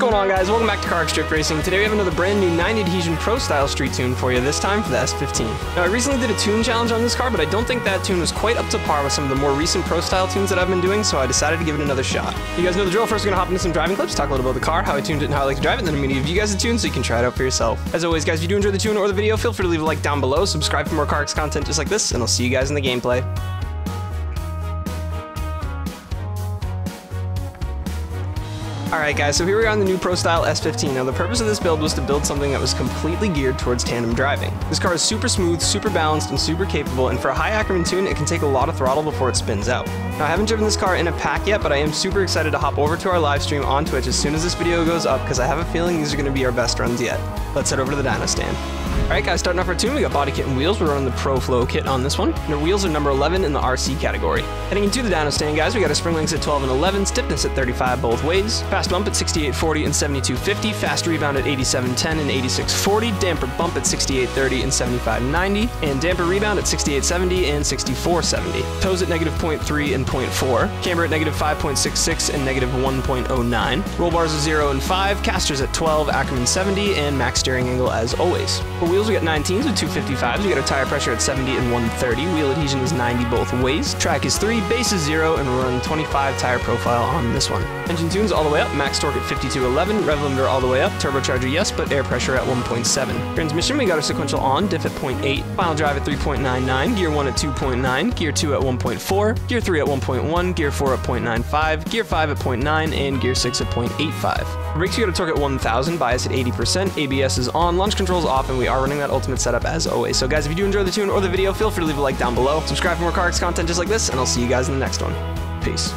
going on guys? Welcome back to CarX Drift Racing. Today we have another brand new 9 Adhesion Pro Style Street tune for you, this time for the S15. Now I recently did a tune challenge on this car, but I don't think that tune was quite up to par with some of the more recent Pro Style tunes that I've been doing, so I decided to give it another shot. You guys know the drill, first we're gonna hop into some driving clips, talk a little about the car, how I tuned it and how I like to drive it, and then I'm gonna give you guys a tune so you can try it out for yourself. As always guys, if you do enjoy the tune or the video, feel free to leave a like down below, subscribe for more CarX content just like this, and I'll see you guys in the gameplay. Alright guys, so here we are on the new Pro Style S15. Now the purpose of this build was to build something that was completely geared towards tandem driving. This car is super smooth, super balanced, and super capable, and for a high Ackerman tune, it can take a lot of throttle before it spins out. Now I haven't driven this car in a pack yet, but I am super excited to hop over to our live stream on Twitch as soon as this video goes up, because I have a feeling these are going to be our best runs yet. Let's head over to the dyno stand. Alright guys, starting off our tune, we got body kit and wheels. We're running the Pro Flow kit on this one. And our wheels are number 11 in the RC category. Heading into the dyno stand, guys, we got a spring links at 12 and 11, stiffness at 35 both ways, fast bump at 6840 and 7250, fast rebound at 8710 and 8640, damper bump at 6830 and 7590, and damper rebound at 6870 and 6470. Toes at negative 0.3 and 0.4, camber at negative 5.66 and negative 1.09, roll bars at 0 and 5, casters at 12, Ackerman 70, and max steering angle as always. For wheels, we got 19s with 255s. We got a tire pressure at 70 and 130. Wheel adhesion is 90 both ways. Track is 3, base is 0, and we're running 25 tire profile on this one. Engine tunes all the way up. Max torque at 5211. Rev limiter all the way up. Turbocharger, yes, but air pressure at 1.7. Transmission, we got a sequential on. Diff at 0.8. Final drive at 3.99. Gear 1 at 2.9. Gear 2 at 1.4. Gear 3 at 1.1. Gear 4 at 0.95. Gear 5 at 0.9. And Gear 6 at 0.85. Brakes, we got a torque at 1000. Bias at 80%. ABS is on. Launch controls off, and we are running that ultimate setup as always. So guys, if you do enjoy the tune or the video, feel free to leave a like down below. Subscribe for more CarX content just like this, and I'll see you guys in the next one. Peace.